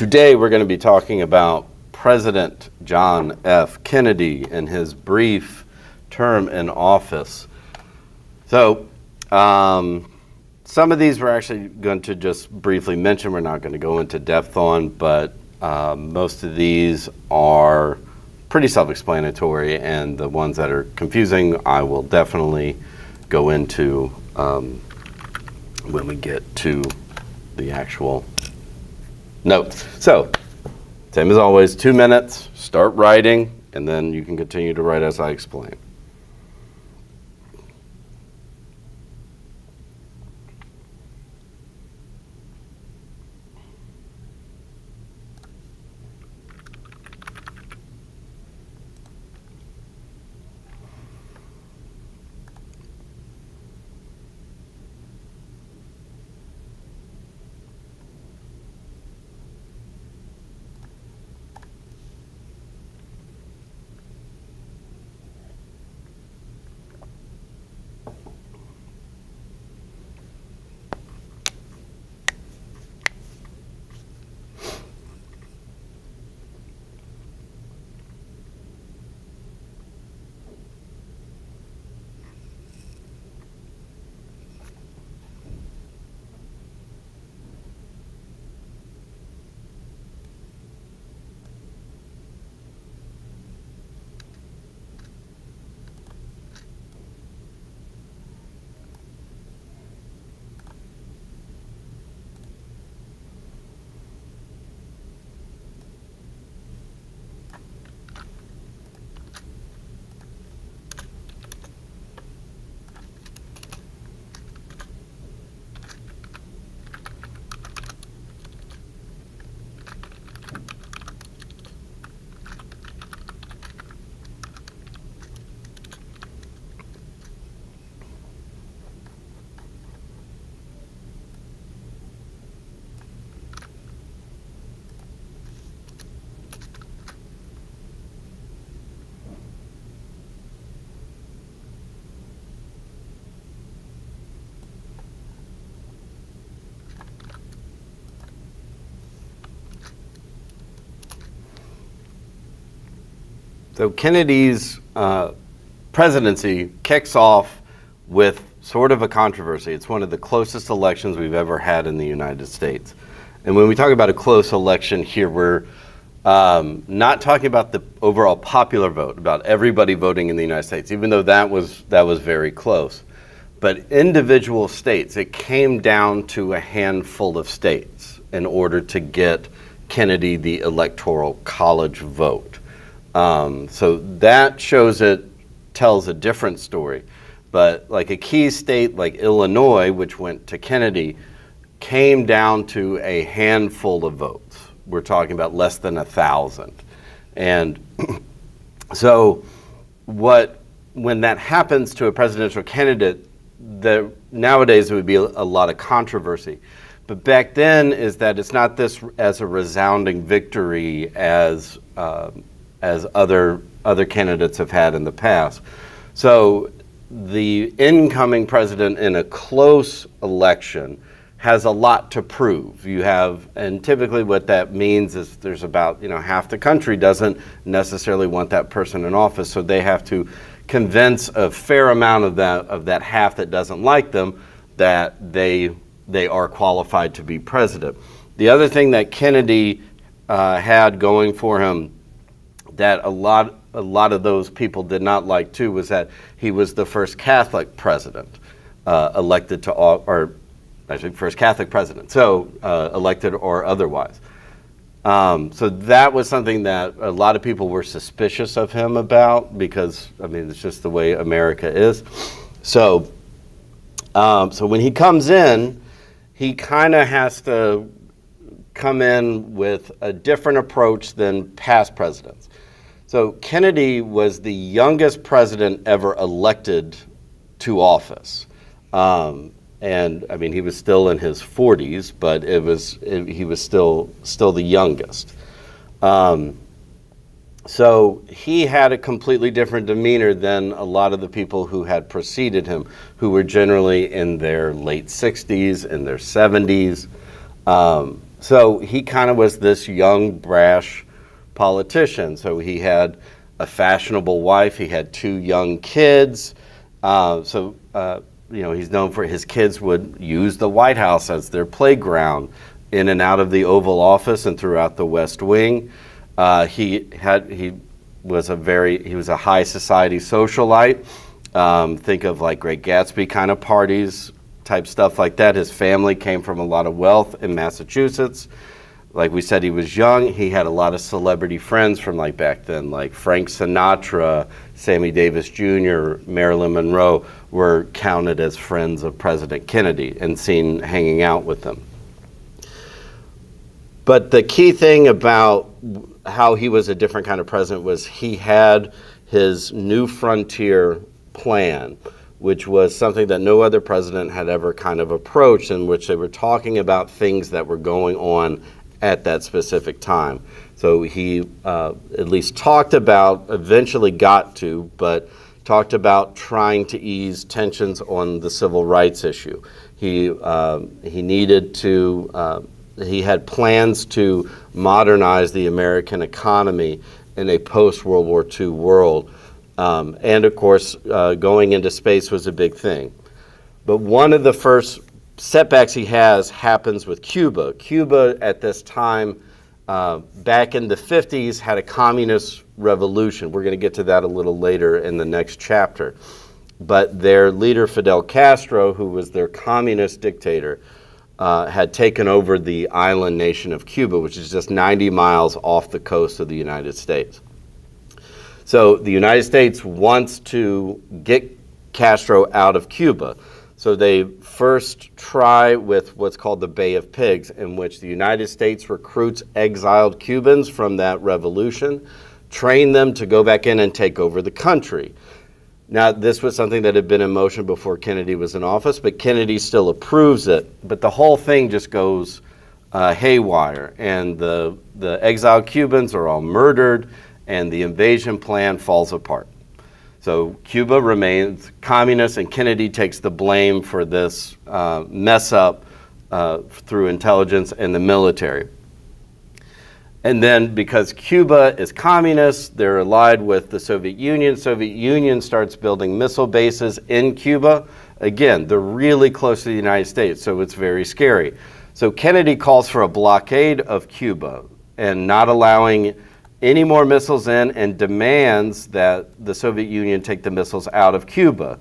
today we're going to be talking about President John F. Kennedy and his brief term in office. So, um, some of these we're actually going to just briefly mention. We're not going to go into depth on, but um, most of these are pretty self-explanatory, and the ones that are confusing, I will definitely go into um, when we get to the actual notes. So, same as always, two minutes, start writing, and then you can continue to write as I explain. So Kennedy's uh, presidency kicks off with sort of a controversy. It's one of the closest elections we've ever had in the United States. And when we talk about a close election here, we're um, not talking about the overall popular vote, about everybody voting in the United States, even though that was, that was very close. But individual states, it came down to a handful of states in order to get Kennedy the Electoral College vote. Um, so that shows it tells a different story. But like a key state like Illinois, which went to Kennedy, came down to a handful of votes. We're talking about less than a thousand. And so what when that happens to a presidential candidate, the, nowadays it would be a, a lot of controversy. But back then is that it's not this as a resounding victory as uh, as other other candidates have had in the past. So the incoming president in a close election has a lot to prove. You have, and typically what that means is there's about, you know, half the country doesn't necessarily want that person in office, so they have to convince a fair amount of that of that half that doesn't like them that they they are qualified to be president. The other thing that Kennedy uh, had going for him that a lot a lot of those people did not like too was that he was the first Catholic president uh, elected to all, or actually first Catholic president, so uh, elected or otherwise. Um, so that was something that a lot of people were suspicious of him about because I mean it's just the way America is. So, um, so when he comes in, he kind of has to come in with a different approach than past presidents. So Kennedy was the youngest president ever elected to office. Um, and I mean, he was still in his 40s, but it was it, he was still still the youngest. Um, so he had a completely different demeanor than a lot of the people who had preceded him, who were generally in their late 60s, in their 70s. Um, So he kind of was this young, brash politician. So he had a fashionable wife, he had two young kids. Uh, so, uh, you know, he's known for his kids would use the White House as their playground in and out of the Oval Office and throughout the West Wing. Uh, he had he was a very he was a high society socialite. Um, think of like Great Gatsby kind of parties, type stuff like that. His family came from a lot of wealth in Massachusetts. Like we said, he was young. He had a lot of celebrity friends from like back then, like Frank Sinatra, Sammy Davis Jr., Marilyn Monroe were counted as friends of President Kennedy and seen hanging out with them. But the key thing about how he was a different kind of president was he had his new frontier plan, which was something that no other president had ever kind of approached, in which they were talking about things that were going on at that specific time. So he uh, at least talked about, eventually got to, but talked about trying to ease tensions on the civil rights issue. He, uh, he needed to, uh, he had plans to modernize the American economy in a post World War II world. Um, and of course, uh, going into space was a big thing. But one of the first setbacks he has happens with Cuba. Cuba at this time, uh, back in the 50s, had a communist revolution. We're going to get to that a little later in the next chapter. But their leader, Fidel Castro, who was their communist dictator, uh, had taken over the island nation of Cuba, which is just 90 miles off the coast of the United States. So the United States wants to get Castro out of Cuba. So they first try with what's called the Bay of Pigs, in which the United States recruits exiled Cubans from that revolution, train them to go back in and take over the country. Now, this was something that had been in motion before Kennedy was in office, but Kennedy still approves it. But the whole thing just goes uh, haywire, and the, the exiled Cubans are all murdered, and the invasion plan falls apart. So Cuba remains communist, and Kennedy takes the blame for this uh, mess up uh, through intelligence and the military. And then because Cuba is communist, they're allied with the Soviet Union. Soviet Union starts building missile bases in Cuba. Again, they're really close to the United States, so it's very scary. So Kennedy calls for a blockade of Cuba and not allowing any more missiles in and demands that the Soviet Union take the missiles out of Cuba.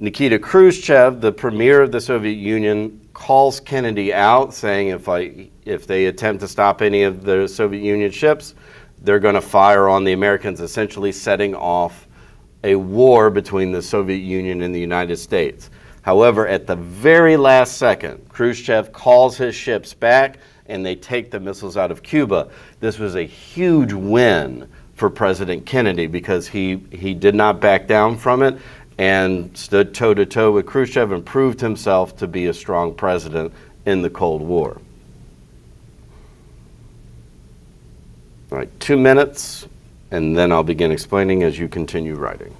Nikita Khrushchev, the premier of the Soviet Union, calls Kennedy out, saying if, I, if they attempt to stop any of the Soviet Union ships, they're going to fire on the Americans, essentially setting off a war between the Soviet Union and the United States. However, at the very last second, Khrushchev calls his ships back and they take the missiles out of Cuba. This was a huge win for President Kennedy because he, he did not back down from it and stood toe to toe with Khrushchev and proved himself to be a strong president in the Cold War. All right, two minutes, and then I'll begin explaining as you continue writing.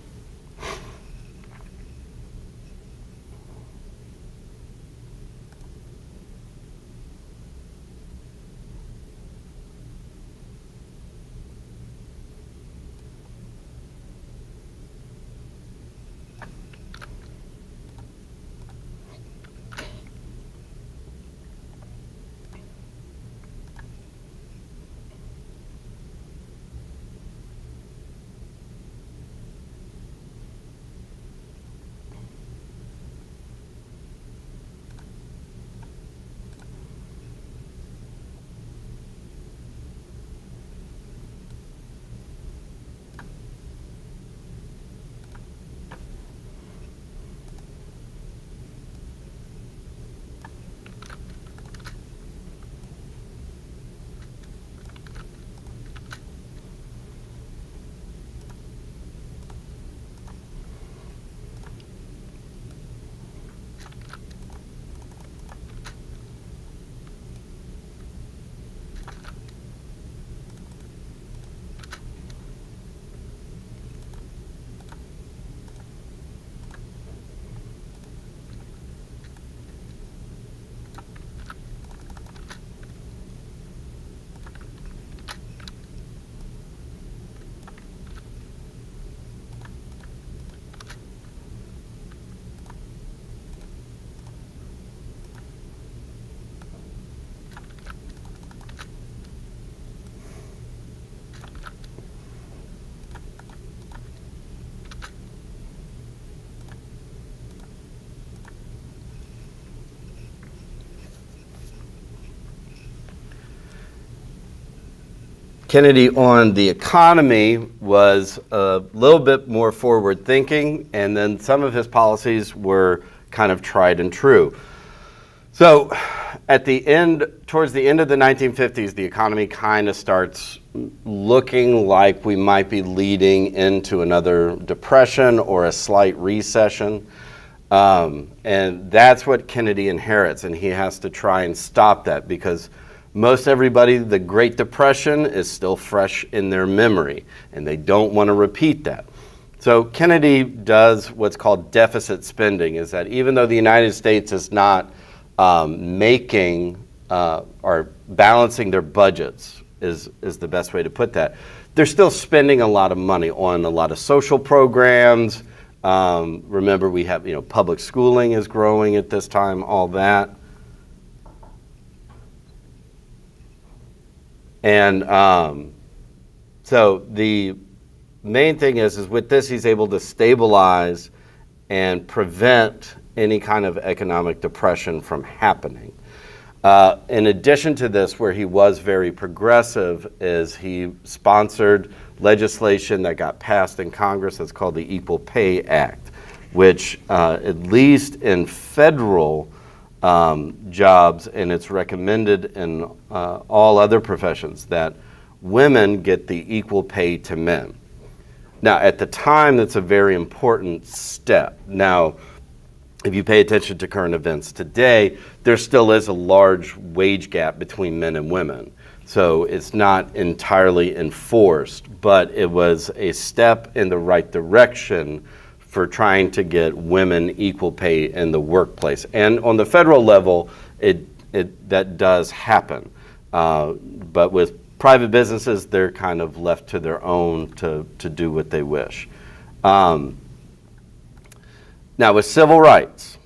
Kennedy on the economy was a little bit more forward thinking, and then some of his policies were kind of tried and true. So, at the end, towards the end of the 1950s, the economy kind of starts looking like we might be leading into another depression or a slight recession. Um, and that's what Kennedy inherits, and he has to try and stop that because most everybody, the Great Depression is still fresh in their memory, and they don't want to repeat that. So Kennedy does what's called deficit spending, is that even though the United States is not um, making uh, or balancing their budgets, is, is the best way to put that, they're still spending a lot of money on a lot of social programs. Um, remember, we have, you know, public schooling is growing at this time, all that. And um, so the main thing is, is with this, he's able to stabilize and prevent any kind of economic depression from happening. Uh, in addition to this, where he was very progressive, is he sponsored legislation that got passed in Congress that's called the Equal Pay Act, which, uh, at least in federal um, jobs, and it's recommended in uh, all other professions that women get the equal pay to men. Now, at the time, that's a very important step. Now, if you pay attention to current events today, there still is a large wage gap between men and women. So it's not entirely enforced, but it was a step in the right direction for trying to get women equal pay in the workplace. And on the federal level, it, it, that does happen. Uh, but with private businesses, they're kind of left to their own to, to do what they wish. Um, now, with civil rights,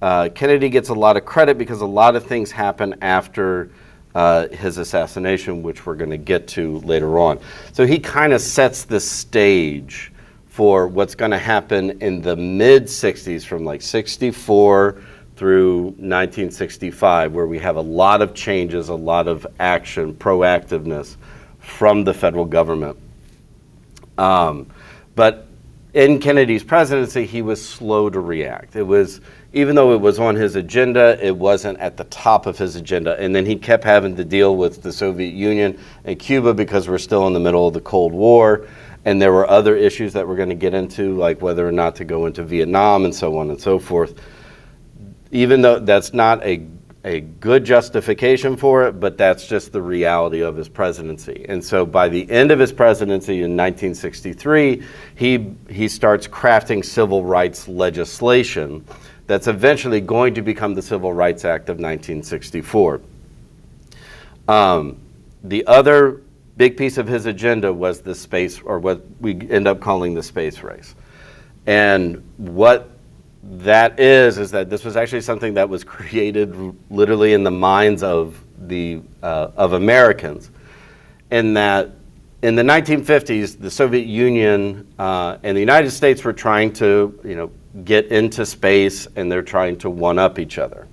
uh, Kennedy gets a lot of credit because a lot of things happen after uh, his assassination, which we're going to get to later on. So he kind of sets the stage for what's going to happen in the mid 60s from like 64 through 1965, where we have a lot of changes, a lot of action, proactiveness from the federal government. Um, but in Kennedy's presidency, he was slow to react. It was, even though it was on his agenda, it wasn't at the top of his agenda. And then he kept having to deal with the Soviet Union and Cuba because we're still in the middle of the Cold War. And there were other issues that we're going to get into, like whether or not to go into Vietnam and so on and so forth. Even though that's not a, a good justification for it, but that's just the reality of his presidency. And so by the end of his presidency in 1963, he, he starts crafting civil rights legislation that's eventually going to become the Civil Rights Act of 1964. Um, the other big piece of his agenda was the space, or what we end up calling the space race. And what that is, is that this was actually something that was created literally in the minds of the uh, of Americans, in that in the 1950s, the Soviet Union uh, and the United States were trying to, you know, get into space, and they're trying to one up each other.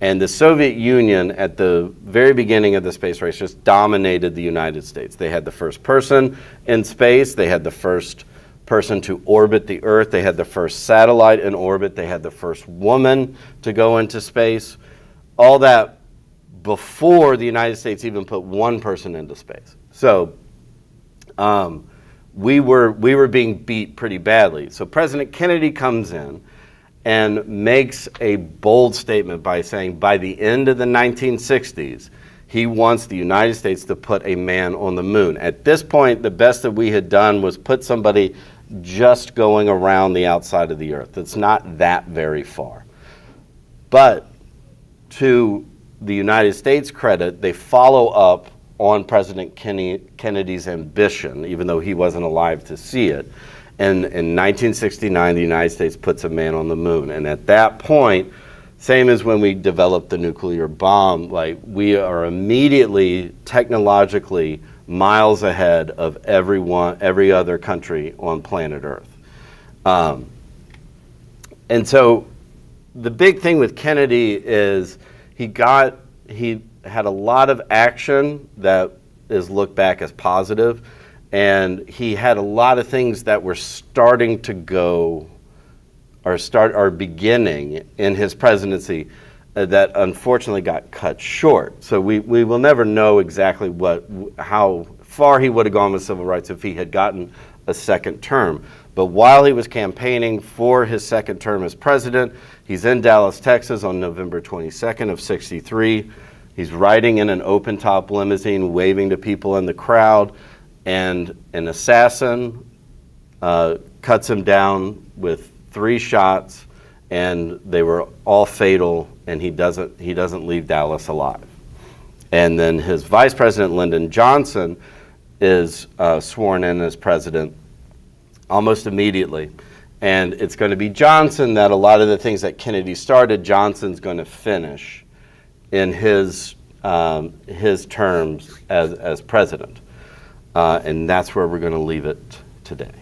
And the Soviet Union, at the very beginning of the space race, just dominated the United States. They had the first person in space, they had the first person to orbit the Earth, they had the first satellite in orbit, they had the first woman to go into space. All that before the United States even put one person into space. So um, we, were, we were being beat pretty badly. So President Kennedy comes in and makes a bold statement by saying by the end of the 1960s, he wants the United States to put a man on the moon. At this point, the best that we had done was put somebody just going around the outside of the earth. It's not that very far. But to the United States' credit, they follow up on President Kennedy's ambition, even though he wasn't alive to see it and in 1969, the United States puts a man on the moon. And at that point, same as when we developed the nuclear bomb, like we are immediately technologically miles ahead of everyone, every other country on planet Earth. Um, and so the big thing with Kennedy is he got, he had a lot of action that is looked back as positive, and he had a lot of things that were starting to go, or start, are beginning in his presidency uh, that unfortunately got cut short. So we, we will never know exactly what how far he would have gone with civil rights if he had gotten a second term. But while he was campaigning for his second term as president, he's in Dallas, Texas on November 22nd of 63. He's riding in an open top limousine, waving to people in the crowd, and an assassin uh, cuts him down with three shots, and they were all fatal, and he doesn't, he doesn't leave Dallas alive. And then his vice president, Lyndon Johnson, is uh, sworn in as president almost immediately. And it's going to be Johnson that a lot of the things that Kennedy started, Johnson's going to finish in his, um, his terms as, as president. Uh, and that's where we're going to leave it today.